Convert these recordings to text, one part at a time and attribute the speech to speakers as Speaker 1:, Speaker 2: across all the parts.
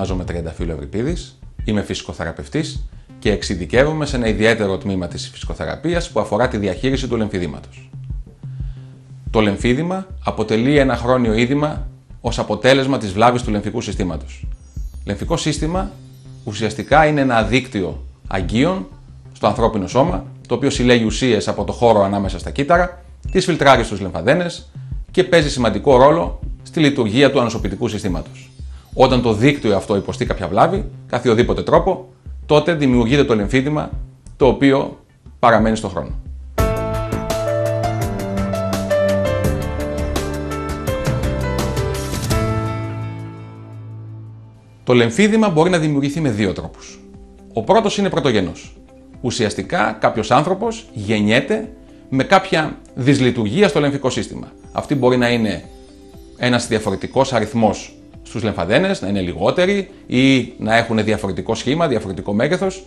Speaker 1: Ονομάζομαι Τριανταφύλλο Ευρυπίδης, είμαι φυσικοθεραπευτής και εξειδικεύομαι σε ένα ιδιαίτερο τμήμα της φυσικοθεραπείας που αφορά τη διαχείριση του λεμφιδήματος. Το λεμφίδημα αποτελεί ένα χρόνιο είδημα ως αποτέλεσμα της βλάβης του λεμφικού συστήματος. Λεμφικό σύστημα ουσιαστικά είναι ένα δίκτυο αγκίων στο ανθρώπινο σώμα, το οποίο συλλέγει ουσίες από το χώρο ανάμεσα στα κύτταρα, τις φιλτράρει στους λεμφαδένες και παίζει σημαντικό ρόλο στη λειτουργία του ανοσοποιητικού συστήματος. Όταν το δίκτυο αυτό υποστεί κάποια βλάβη, καθιοδήποτε τρόπο, τότε δημιουργείται το λεμφίδημα το οποίο παραμένει στον χρόνο. Το λεμφίδημα μπορεί να δημιουργηθεί με δύο τρόπους. Ο πρώτος είναι πρωτογενός. Ουσιαστικά κάποιος άνθρωπος γεννιέται με κάποια δυσλειτουργία στο λεμφικό σύστημα. Αυτή μπορεί να είναι ένας διαφορετικός αριθμός στους λεμφαδένες, να είναι λιγότεροι ή να έχουν διαφορετικό σχήμα, διαφορετικό μέγεθος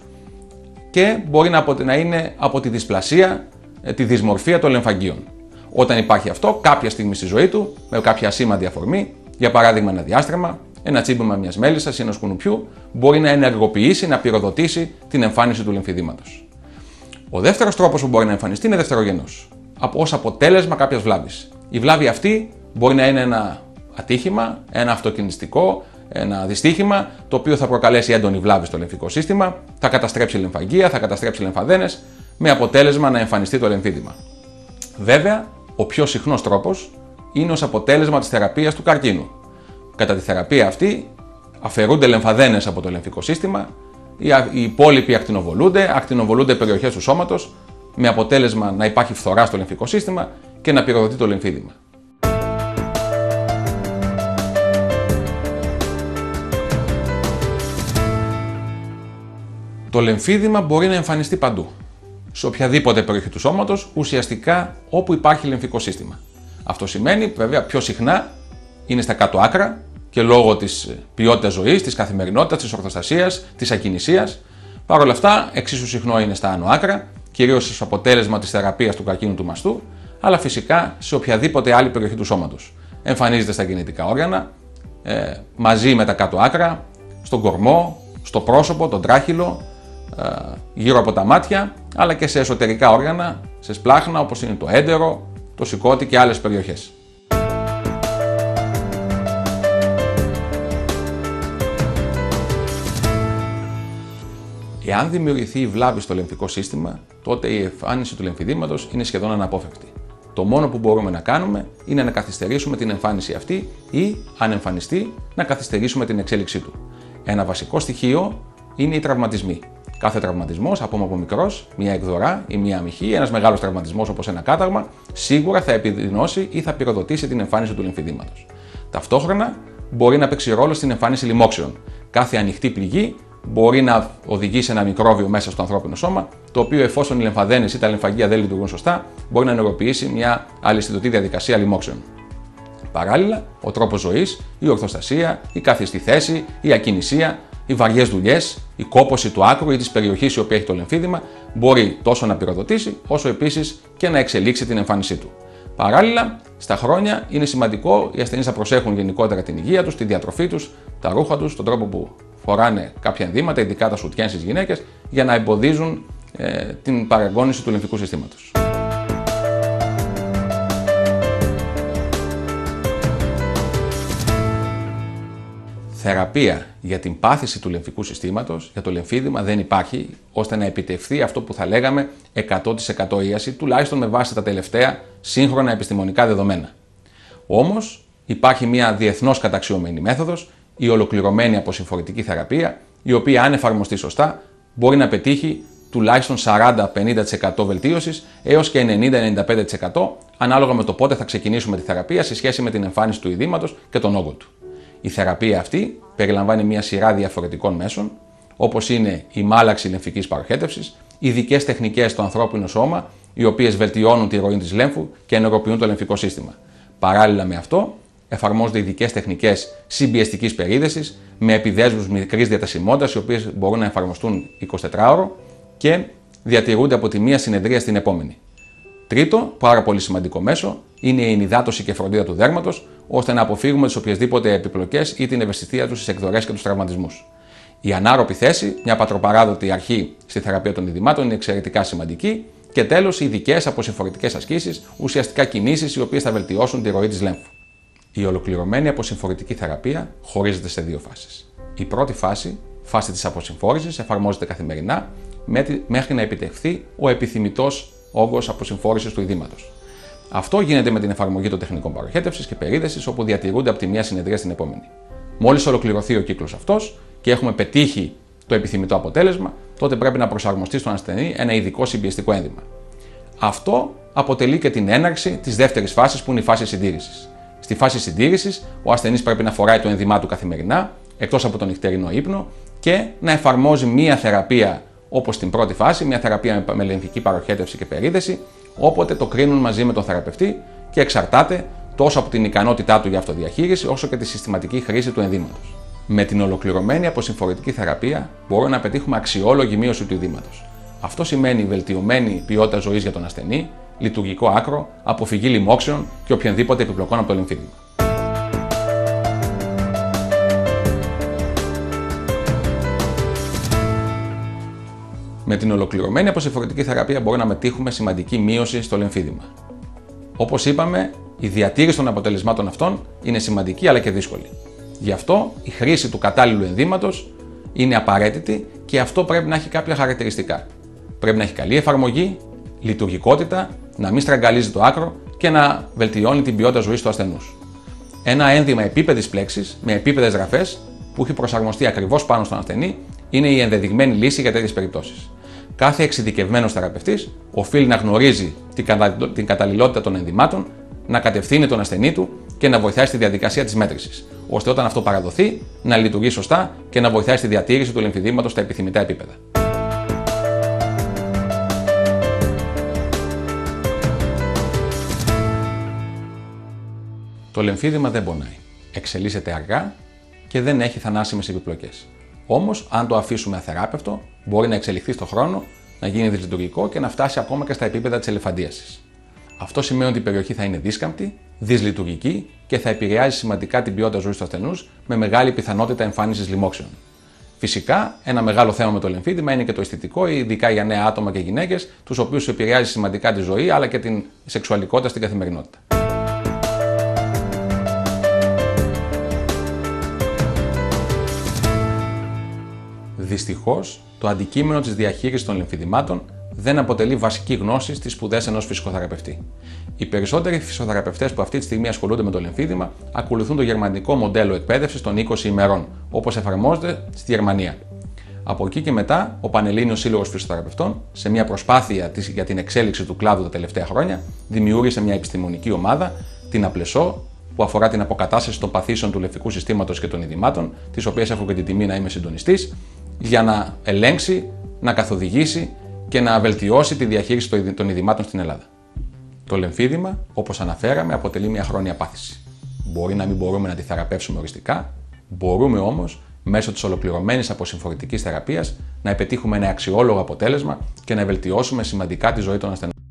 Speaker 1: και μπορεί να είναι από τη δυσπλασία, ε, τη δυσμορφία των λεμφαγγείων. Όταν υπάρχει αυτό, κάποια στιγμή στη ζωή του, με κάποια ασήμαντη αφορμή, για παράδειγμα ένα διάστρεμα, ένα τσίμπημα μιας μέλισσας ή ενός κουνουπιού, μπορεί να ενεργοποιήσει, να πυροδοτήσει την εμφάνιση του λεμφιδήματος. Ο δεύτερος τρόπος που μπορεί να εμφανιστεί είναι δευτερογενός, ως αποτέλεσμα κάποιας βλάβης. Η βλάβη αυτή μπορεί να είναι ένα ατύχημα, ένα αυτοκινηστικό, ένα δυστύχημα, το οποίο θα προκαλέσει έντονη βλάβη στο λεμφικό σύστημα, θα καταστρέψει λεμφαγία, θα καταστρέψει λεμφαδένες, με αποτέλεσμα να εμφανιστεί το λεμφίδημα. Βέβαια, ο πιο συχνός τρόπος είναι ως αποτέλεσμα της θεραπείας του καρκίνου. Κατά τη θεραπεία αυτή αφαιρούνται λεμφαδένες από το λεμφικό σύστημα, οι υπόλοιποι ακτινοβολούνται, ακτινοβολούνται περιοχές του σώματος, με αποτέλεσμα να υπάρχει φθορά στο λεμφικό σύστημα και να πυροδοτεί το λεμφίδημα. Το λεμφίδημα μπορεί να εμφανιστεί παντού. Σε οποιαδήποτε περιοχή του σώματος, ουσιαστικά όπου υπάρχει λεμφικό σύστημα. Αυτό σημαίνει βέβαια πιο συχνά είναι στα κάτω άκρα και λόγω της ποιότητας ζωής, της καθημερινότητας, της ορθοστασίας, της ακινησίας. Παρ' όλα αυτά, εξίσου συχνό είναι στα άνω άκρα, κυρίως ω αποτέλεσμα της θεραπείας του καρκίνου του μαστού, αλλά φυσικά σε οποιαδήποτε άλλη περιοχή του σώματος. Εμφανίζεται στα κινητικά όργανα, ε, μαζί με τα κάτω άκρα, στον κορμό, στο πρόσωπο, τον τράχυλο, ε, γύρω από τα μάτια, αλλά και σε εσωτερικά όργανα, σε σπλάχνα όπως είναι το έντερο, το σηκώτη και άλλες περιοχές. Εάν δημιουργηθεί η βλάβη στο λεμφικό σύστημα, τότε η εμφάνιση του λεμφιδήματος είναι σχεδόν αναπόφευκτη. Το μόνο που μπορούμε να κάνουμε είναι να καθυστερήσουμε την εμφάνιση αυτή ή, αν εμφανιστεί, να καθυστερήσουμε την εξέλιξή του. Ένα βασικό στοιχείο είναι οι τραυματισμοί. Κάθε τραυματισμός, ακόμα από μικρός, μια εκδορά ή μια αμυχή, ένας μεγάλος τραυματισμός όπως ένα κάταγμα, σίγουρα θα επιδεινώσει ή θα πυροδοτήσει την εμφάνιση του λυμφιδήματος. Ταυτόχρονα μπορεί να παίξει ρόλο στην εμφάνιση λοιμόξεων. Κάθε ανοιχτή πληγή μπορεί να οδηγήσει ένα μικρόβιο μέσα στο ανθρώπινο σώμα, το οποίο εφόσον οι λεμφαδένε ή τα λεμφαγεία δεν λειτουργούν σωστά, μπορεί να ενεργοποιήσει μια αλυσιδωτή διαδικασία λοιμόξεων. Παράλληλα, ο τρόπος ζωής, η ορθοστασία, η κάθιστη θέση, η ακινησία οι βαριές δουλειές, η κόπωση του άκρου ή της περιοχής η οποία έχει το λεμφίδημα μπορεί τόσο να πυροδοτήσει, όσο επίσης και να εξελίξει την εμφάνισή του. Παράλληλα, στα χρόνια είναι σημαντικό οι ασθενείς να προσέχουν γενικότερα την υγεία τους, τη διατροφή τους, τα ρούχα τους, τον τρόπο που φοράνε κάποια ενδύματα, ειδικά τα σουτιέν στις γυναίκες, για να εμποδίζουν ε, την παραγόνιση του λεμφικού συστήματος. Θεραπεία για την πάθηση του λεμφικού συστήματος, για το λεμφίδημα, δεν υπάρχει ώστε να επιτευχθεί αυτό που θα λέγαμε 100% ίαση, τουλάχιστον με βάση τα τελευταία σύγχρονα επιστημονικά δεδομένα. Όμως, υπάρχει μια διεθνώς καταξιωμένη μέθοδος, η ολοκληρωμένη αποσυμφορητική θεραπεία, η οποία, αν εφαρμοστεί σωστά, μπορεί να πετύχει τουλάχιστον 40-50% βελτίωσης έως και 90-95% ανάλογα με το πότε θα ξεκινήσουμε τη θεραπεία σε σχέση με την εμφάνιση του ειδήματος και τον όγκο του. Η θεραπεία αυτή περιλαμβάνει μια σειρά διαφορετικών μέσων, όπως είναι η μάλαξη λεμφικής παροχέτευσης, ειδικές τεχνικές στο ανθρώπινο σώμα, οι οποίες βελτιώνουν τη ροή της λέμφου και ενεργοποιούν το λεμφικό σύστημα. Παράλληλα με αυτό, εφαρμόζονται ειδικές τεχνικές συμπιεστικής περίδεσης με επιδέσμους μικρής διατασιμότητας, οι οποίες μπορούν να εφαρμοστούν 24ωρο και διατηρούνται από τη μία συνεδρία στην επόμενη. Τρίτο, πάρα πολύ σημαντικό μέσο, είναι η ενυδάτωση και φροντίδα του δέρματος, ώστε να αποφύγουμε τις οποιασδήποτε επιπλοκές ή την ευαισθησία τους στις εκδορές και τους τραυματισμούς. Η ανάρροπη θέση, μια πατροπαράδοτη αρχή στη θεραπεία των ειδημάτων, είναι εξαιρετικά σημαντική. Και τέλος, ειδικές αποσυμφορητικές ασκήσεις, ουσιαστικά κινήσεις οι οποίες θα βελτιώσουν τη ροή της λέμφου. Η ολοκληρωμένη αποσυμφορητική θεραπεία χωρίζεται σε δύο φάσεις. Η πρώτη φάση, φάση της αποσυμφόρησης, εφαρμόζεται καθημερινά μέχρι να επιτευχθεί ο επιθυμητός όγκος αποσυμφόρησης του ειδήματος. Αυτό γίνεται με την εφαρμογή των τεχνικών παροχέτευσης και περίδεσης, όπου διατηρούνται από τη μία συνεδρία στην επόμενη. Μόλις ολοκληρωθεί ο κύκλος αυτός και έχουμε πετύχει το επιθυμητό αποτέλεσμα, τότε πρέπει να προσαρμοστεί στον ασθενή ένα ειδικό συμπιεστικό ένδυμα. Αυτό αποτελεί και την έναρξη της δεύτερης φάσης που είναι η φάση συντήρησης. Στη φάση συντήρησης, ο ασθενής πρέπει να φοράει το ένδυμά του καθημερινά, εκτός από τον νυχτερινό ύπνο, και να εφαρμόζει μία θεραπεία όπως στην πρώτη φάση, μία θεραπεία με λεμφική παροχέτευση και περίδεση, όποτε το κρίνουν μαζί με τον θεραπευτή και εξαρτάται τόσο από την ικανότητά του για αυτοδιαχείριση, όσο και τη συστηματική χρήση του ενδύματος. Με την ολοκληρωμένη αποσυμφορητική θεραπεία μπορούμε να πετύχουμε αξιόλογη μείωση του ειδήματος. Αυτό σημαίνει βελτιωμένη ποιότητα ζωής για τον ασθενή, λειτουργικό άκρο, αποφυγή λοιμόξεων και οποιονδήποτε επιπλοκών από το λυμφίδημα. Με την ολοκληρωμένη αποσυμφορητική θεραπεία μπορούμε να μετύχουμε σημαντική μείωση στο λεμφίδημα. Όπως είπαμε, η διατήρηση των αποτελεσμάτων αυτών είναι σημαντική αλλά και δύσκολη. Γι' αυτό η χρήση του κατάλληλου ενδύματος είναι απαραίτητη και αυτό πρέπει να έχει κάποια χαρακτηριστικά. Πρέπει να έχει καλή εφαρμογή, λειτουργικότητα, να μην στραγγαλίζει το άκρο και να βελτιώνει την ποιότητα ζωής του ασθενούς. Ένα ένδυμα επίπεδης πλέξης με επίπεδες γραφές που έχει προσαρμοστεί ακριβώς πάνω στον ασθενή είναι η ενδεδειγμένη λύση για τέτοιες περιπτώσεις. Κάθε εξειδικευμένος θεραπευτής οφείλει να γνωρίζει την καταλληλότητα των ενδυμάτων, να κατευθύνει τον ασθενή του και να βοηθάει στη διαδικασία της μέτρησης, ώστε όταν αυτό παραδοθεί να λειτουργεί σωστά και να βοηθάει στη διατήρηση του λεμφιδήματο στα επιθυμητά επίπεδα. Το λεμφίδημα δεν πονάει. Εξελίσσεται αργά και δεν έχει θανάσιμες επιπλοκές. Όμως, αν το αφήσουμε αθεράπευτο, μπορεί να εξελιχθεί στον χρόνο, να γίνει δυσλειτουργικό και να φτάσει ακόμα και στα επίπεδα της ελεφαντίασης. Αυτό σημαίνει ότι η περιοχή θα είναι δίσκαμπτη, δυσλειτουργική και θα επηρεάζει σημαντικά την ποιότητα ζωής του ασθενούς με μεγάλη πιθανότητα εμφάνισης λοιμόξεων. Φυσικά, ένα μεγάλο θέμα με το λεμφίδημα είναι και το αισθητικό, ειδικά για νέα άτομα και γυναίκες, τους οποίους επηρεάζει σημαντικά τη ζωή αλλά και την σεξουαλικότητα στην καθημερινότητα. Δυστυχώς, το αντικείμενο της διαχείρισης των λυμφιδημάτων δεν αποτελεί βασική γνώση στις σπουδές ενός φυσικοθεραπευτή. Οι περισσότεροι φυσικοθεραπευτές που αυτή τη στιγμή ασχολούνται με το λυμφίδημα ακολουθούν το γερμανικό μοντέλο εκπαίδευσης των 20 ημερών, όπως εφαρμόζεται στη Γερμανία. Από εκεί και μετά, ο Πανελλήνιος Σύλλογος Φυσικοθεραπευτών, σε μια προσπάθεια για την εξέλιξη του κλάδου τα τελευταία χρόνια, δημιούργησε μια επιστημονική ομάδα, την Απλεσό, που αφορά την αποκατάσταση των παθήσεων του λευκού συστήματος και των ειδημάτων, τις οποίες έχω και την τιμή να είμαι συντονιστής, για να ελέγξει, να καθοδηγήσει και να βελτιώσει τη διαχείριση των ειδημάτων στην Ελλάδα. Το λεμφίδημα, όπως αναφέραμε, αποτελεί μια χρόνια πάθηση. Μπορεί να μην μπορούμε να τη θεραπεύσουμε οριστικά, μπορούμε όμως μέσω της ολοκληρωμένης αποσυμφορητικής θεραπείας να επιτύχουμε ένα αξιόλογο αποτέλεσμα και να βελτιώσουμε σημαντικά τη ζωή των ασθενών.